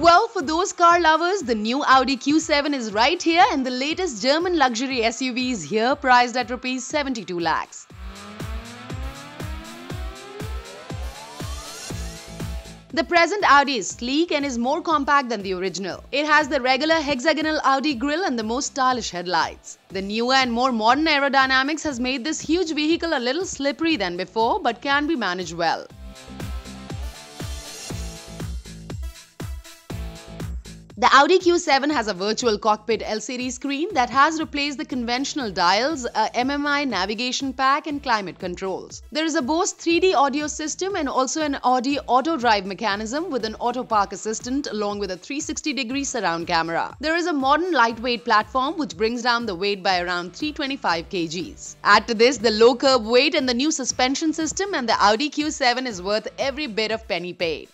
Well, for those car lovers, the new Audi Q7 is right here and the latest German luxury SUV is here priced at rupees 72 lakhs. The present Audi is sleek and is more compact than the original. It has the regular hexagonal Audi grille and the most stylish headlights. The newer and more modern aerodynamics has made this huge vehicle a little slippery than before but can be managed well. The Audi Q7 has a virtual cockpit LCD screen that has replaced the conventional dials, a MMI navigation pack and climate controls. There is a Bose 3D audio system and also an Audi auto drive mechanism with an auto park assistant along with a 360 degree surround camera. There is a modern lightweight platform which brings down the weight by around 325 kgs. Add to this the low curb weight and the new suspension system and the Audi Q7 is worth every bit of penny paid.